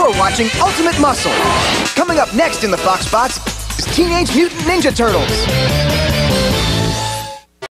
You're watching Ultimate Muscle. Coming up next in the Fox Box is Teenage Mutant Ninja Turtles.